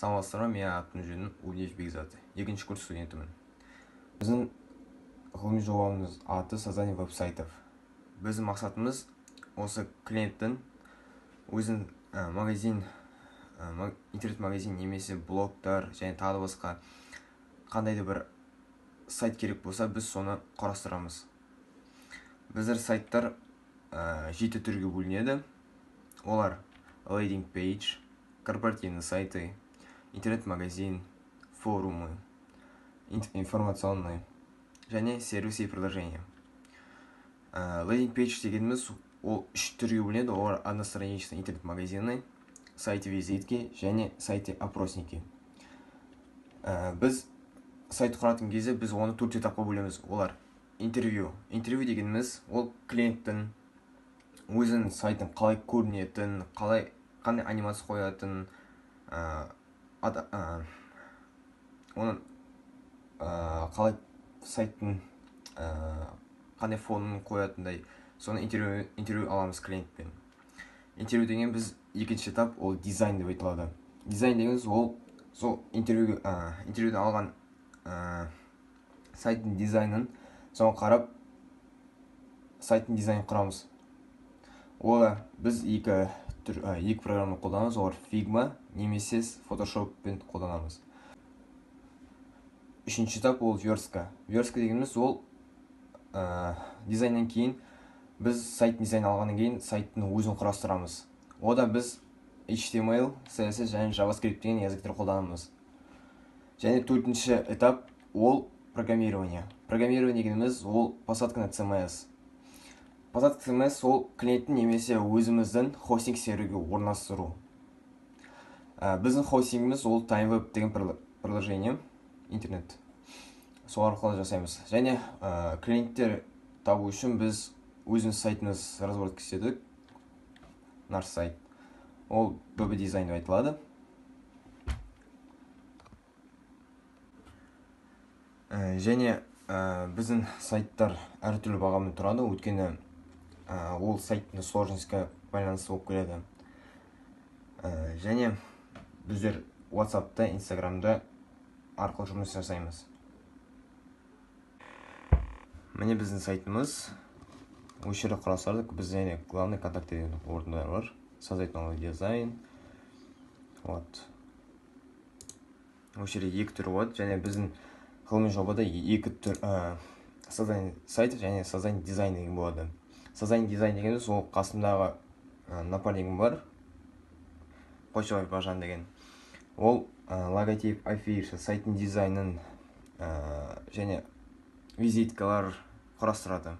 саламатсыздар ма? Менің аты жөнім ульев бекзат. Екінші курс студентімін. Біздің ғылыми жобамыз аты создание веб сайтов біздің мақсатымыз осы клиенттің өзін ә, магазин ә, интернет магазин немесе блогтар және тағы басқа қандай да бір сайт керек болса біз соны құрастырамыз. Біздер сайттар ә, жеті түрге бөлінеді. Олар лейдинг пейдж корпоративные сайты интернет-магазин форумы информационный және сервисы и приложения лендинг пейдж дегеніміз ол үш түрге бөлінеді. Олар одностраничный интернет магазины сайты визитки және сайты опросники ә, біз сайт құратын кезде біз оны төрт этапқа бөлеміз. Олар интервью. Интервью дегеніміз ол клиенттің өзінің сайтын қалай көрінетін қалай қандай анимация қоятын ә, оның ә, қалай сайттың қандай фонын қоятындай соны интервью, интервью аламыз клиентпен. Интервью деген біз екінші этап ол дизайн деп айтылады. Дизайн дегеніміз ол сол интервью ә, интервьюден алған ә, сайттың дизайнын соған қарап сайттың дизайнын құрамыз. Ол біз екі түр ә, екі программаны қолданамыз. Олар фигма немесе фотошоппен қолданамыз. Үшінші этап ол верстка. Верстка дегеніміз ол ә, дизайннан кейін біз сайт дизайн алғаннан кейін сайттың өзін құрастырамыз. Ода біз html css және javascript деген языктар қолданамыз. Және төртінші этап ол программирование. Программирование дегеніміз ол посадка на cms посадка cms ол клиенттің немесе өзіміздің хостинг серверге орналастыру. Ә, біздің хостингіміз ол timeweb деген приложение интернет. Сол арқылы жасаймыз. Және ә, клиенттер табу үшін біз өзіміз сайтымыз разработка істедік. Наш сайт. Ол bb дизайн деп айтылады. Ә, және ә, біздің сайттар әртүрлі бағамен тұрады. Өйткені ол сайттың сложностьқа байланысты болып келеді. Ә, және біздер whatsappта инстаграмда арқылы жұмыс жасаймыз. Міне біздің сайтымыз. Осы жерде қарасаңыздар бізде главный контакт деген орындар бар. Создать новый дизайн. Вот. Осы жерде екі түрі болады және біздің ғылыми жобада екі түр ә, создание сайта және создание дизайн деген болады. Создание дизайн дегеніміз ол қасымдағы ә, напарнигім бар. Почтовый бажан деген. Ол ә, логотип афиша сайттың дизайнын ә, және визиткалар құрастырады.